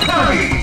Kirby!